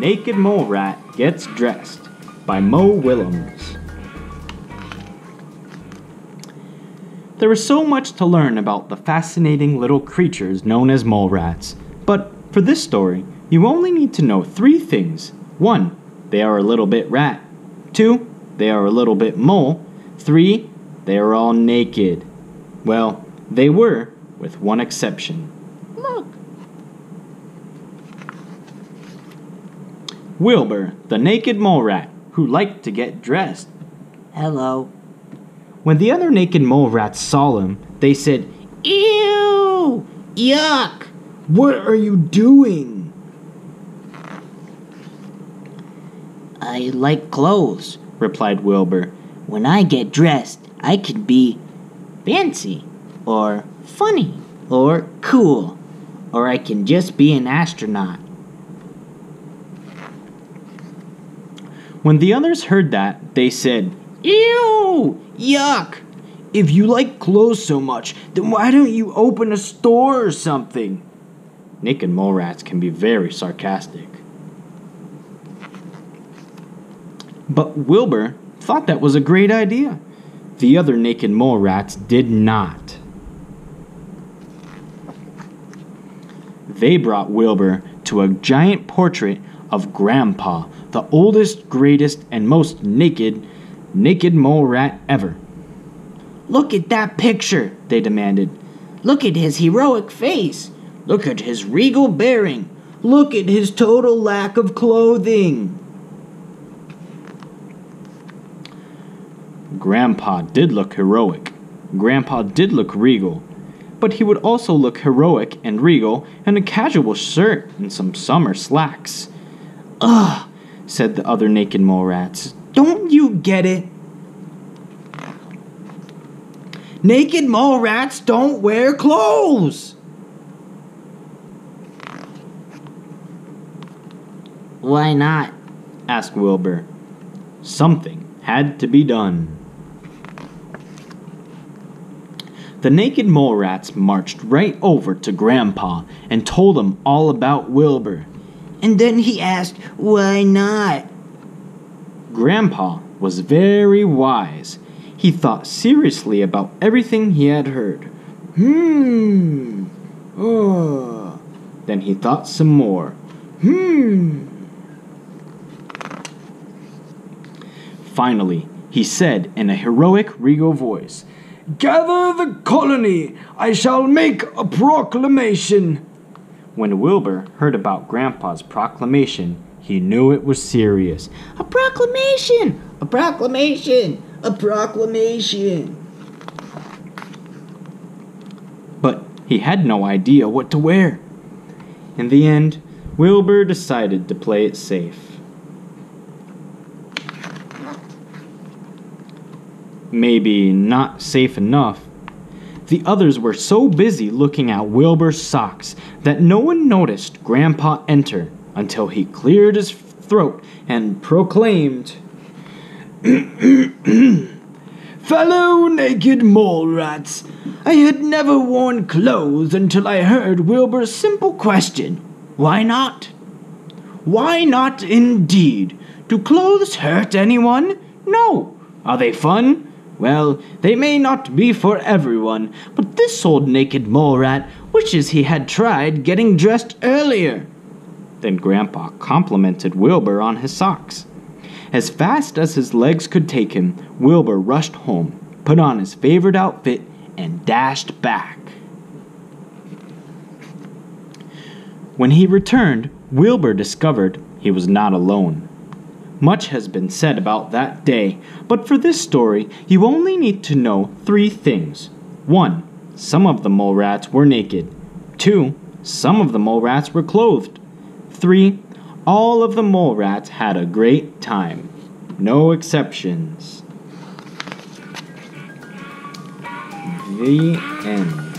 Naked Mole Rat Gets Dressed by Mo Willems. There is so much to learn about the fascinating little creatures known as mole rats, but for this story, you only need to know three things. One, they are a little bit rat. Two, they are a little bit mole. Three, they are all naked. Well, they were, with one exception. Look. Wilbur, the naked mole rat, who liked to get dressed. Hello. When the other naked mole rats saw him, they said, Ew! Yuck! What are you doing? I like clothes. replied Wilbur. When I get dressed, I can be fancy, or funny, or cool, or I can just be an astronaut. When the others heard that, they said, Ew! Yuck! If you like clothes so much, then why don't you open a store or something? Naked mole rats can be very sarcastic. But Wilbur thought that was a great idea. The other naked mole rats did not. They brought Wilbur to a giant portrait of Grandpa, the oldest, greatest, and most naked naked mole rat ever. Look at that picture, they demanded. Look at his heroic face. Look at his regal bearing. Look at his total lack of clothing. Grandpa did look heroic. Grandpa did look regal. But he would also look heroic and regal in a casual shirt and some summer slacks. Ugh, said the other naked mole rats. Don't you get it? Naked mole rats don't wear clothes. Why not? asked Wilbur. Something had to be done. The naked mole rats marched right over to Grandpa and told him all about Wilbur. And then he asked, Why not? Grandpa was very wise. He thought seriously about everything he had heard. Hmm. Oh. Then he thought some more. Hmm. Finally, he said in a heroic, regal voice, Gather the colony! I shall make a proclamation! When Wilbur heard about Grandpa's proclamation, he knew it was serious. A proclamation! A proclamation! A proclamation! But he had no idea what to wear. In the end, Wilbur decided to play it safe. Maybe not safe enough. The others were so busy looking at Wilbur's socks that no one noticed Grandpa enter until he cleared his throat and proclaimed, Fellow naked mole rats, I had never worn clothes until I heard Wilbur's simple question Why not? Why not indeed? Do clothes hurt anyone? No. Are they fun? Well, they may not be for everyone, but this old naked mole rat wishes he had tried getting dressed earlier. Then Grandpa complimented Wilbur on his socks. As fast as his legs could take him, Wilbur rushed home, put on his favorite outfit, and dashed back. When he returned, Wilbur discovered he was not alone. Much has been said about that day, but for this story, you only need to know three things. 1. Some of the mole rats were naked. 2. Some of the mole rats were clothed. 3. All of the mole rats had a great time. No exceptions. The end.